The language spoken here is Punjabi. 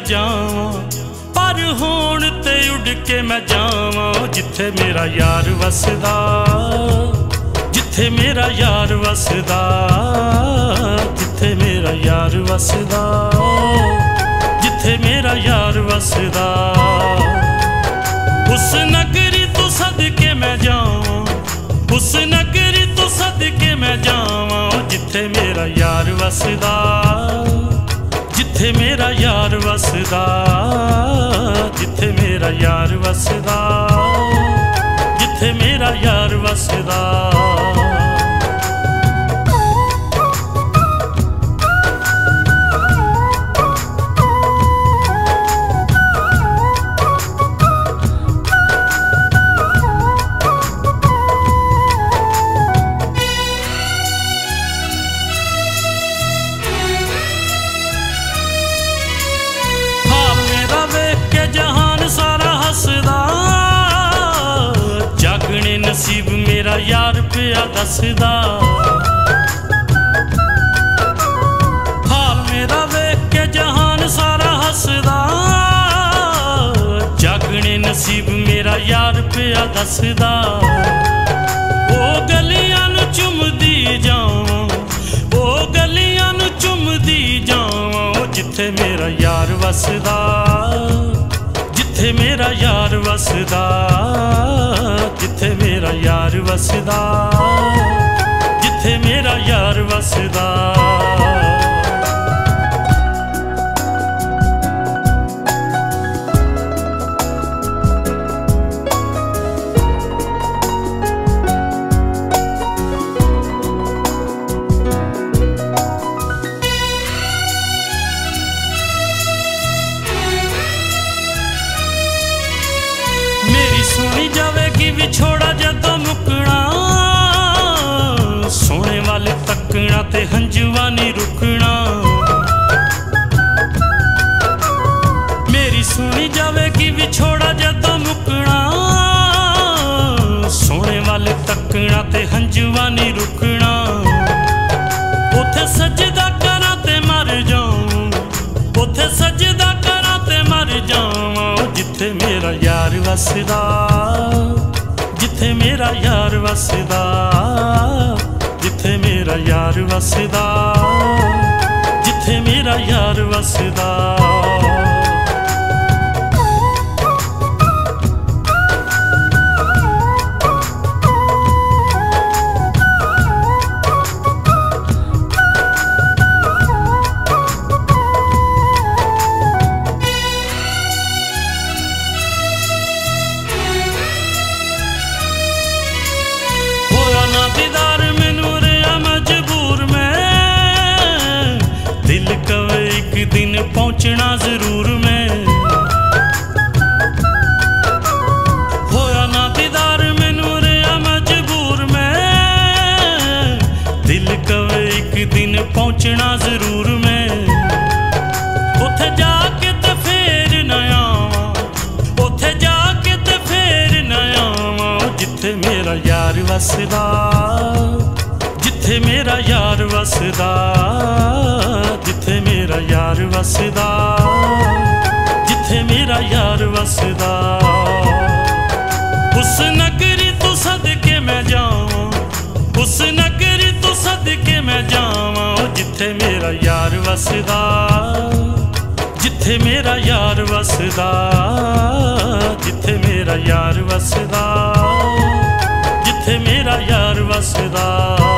ਜਾਵਾਂ, ਪਰ ਹੋਣ ਤੇ ਉੱਡ ਕੇ ਮੈਂ ਜਾਵਾਂ, ਜਿੱਥੇ ਮੇਰਾ ਯਾਰ ਵਸਦਾ। ਜਿੱਥੇ ਮੇਰਾ ਯਾਰ ਵਸਦਾ, ਜਿੱਥੇ ਮੇਰਾ ਯਾਰ ਵਸਦਾ। ਜਿੱਥੇ ਮੇਰਾ ਯਾਰ ਵਸਦਾ। ਉਸ ਨਗਰੀ ਤੋਂ ਸਦਕੇ ਮੈਂ ਜਾਵਾਂ, ਉਸ ਨਗਰੀ ਤੋਂ ਸਦਕੇ ਮੈਂ ਜਾਵਾਂ, ਜਿੱਥੇ ਮੇਰਾ ਯਾਰ ਵਸਦਾ। ਜਿੱਥੇ ਮੇਰਾ ਯਾਰ ਵਸਦਾ ਜਿੱਥੇ ਮੇਰਾ ਯਾਰ ਵਸਦਾ ਜਿੱਥੇ ਮੇਰਾ ਯਾਰ ਵਸਦਾ। ਯਾਰ ਦੱਸਦਾ। ਹਾਲ ਮੇਰਾ ਵੇਖ ਕੇ ਜਹਾਨ ਸਾਰਾ ਹੱਸਦਾ। ਜਾਗਣੇ ਨਸੀਬ ਮੇਰਾ ਯਾਰ ਪਿਆ ਦੱਸਦਾ। ਉਹ ਗਲੀਆਂ ਨੂੰ ਚੁੰਮਦੀ ਜਾਵਾਂ ਉਹ ਗਲੀਆਂ ਨੂੰ ਚੁੰਮਦੀ ਜਾਵਾਂ। ਉਹ ਜਿੱਥੇ ਮੇਰਾ ਯਾਰ ਵਸਦਾ, ਜਿੱਥੇ ਮੇਰਾ ਯਾਰ ਵਸਦਾ, ਜਿੱਥੇ ਮੇਰਾ ਯਾਰ ਵਸਦਾ। ਵਸਦਾ ਮੇਰੀ ਸੁਣੀ ਜਾਵੇਗੀ ਵਿਛੋੜਾ ਜਾਵੇ ਕਿ ਵਿਛੋੜਾ ਜਦੋਂ ਮੁਕਣਾ। ਸੋਹਣੇ ਵੱਲ ਤੱਕਣਾ ਤੇ ਹੰਝੂਆਂ ਨਹੀਂ ਰੁਕਣਾ। ਉਥੇ ਸਜਦਾ ਕਰਾਂ ਤੇ ਮਰ ਜਾਵਾਂ। ਉਥੇ ਸਜਦਾ ਕਰਾਂ ਤੇ ਮਰ ਜਾਵਾਂ। ਜਿੱਥੇ ਮੇਰਾ ਯਾਰ ਵਸਦਾ, ਜਿੱਥੇ ਮੇਰਾ ਯਾਰ ਵਸਦਾ, ਜਿੱਥੇ ਮੇਰਾ ਯਾਰ ਵਸਦਾ, ਜਿੱਥੇ ਮੇਰਾ ਯਾਰ ਵਸਦਾ। ਇੱਕ ਦਿਨ ਪਹੁੰਚਣਾ ਜ਼ਰੂਰ ਮੈਂ। ਹੋਇਆ ਨਾ ਦੀਦਾਰ, ਮੈਨੂੰ ਰਿਆ ਮਜਬੂਰ ਮੈਂ। ਦਿਲ ਕਵੇ ਇੱਕ ਦਿਨ ਪਹੁੰਚਣਾ ਜ਼ਰੂਰ ਮੈਂ। ਉੱਥੇ ਜਾ ਕੇ ਤੇ ਫੇਰ ਨਾ ਆਵਾਂ। ਉੱਥੇ ਜਾ ਕੇ ਤੇ ਫੇਰ ਨਾ ਆਵਾਂ। ਜਿੱਥੇ ਮੇਰਾ ਯਾਰ ਵਸਦਾ ਜਿੱਥੇ ਮੇਰਾ ਯਾਰ ਵਸਦਾ, ਜਿੱਥੇ ਮੇਰਾ ਯਾਰ ਵਸਦਾ, ਜਿੱਥੇ ਮੇਰਾ ਯਾਰ ਵਸਦਾ। ਉਸ ਨਗਰੀ ਤੋਂ ਸਦਕੇ ਮੈਂ ਜਾਵਾਂ, ਉਸ ਨਗਰੀ ਤੋਂ ਸਦਕੇ ਮੈਂ ਜਾਵਾਂ ਜਿੱਥੇ ਮੇਰਾ ਯਾਰ ਵਸਦਾ, ਜਿੱਥੇ ਮੇਰਾ ਯਾਰ ਵਸਦਾ, ਜਿੱਥੇ ਮੇਰਾ ਯਾਰ ਵਸਦਾ, ਜਿੱਥੇ ਮੇਰਾ ਯਾਰ ਵਸਦਾ।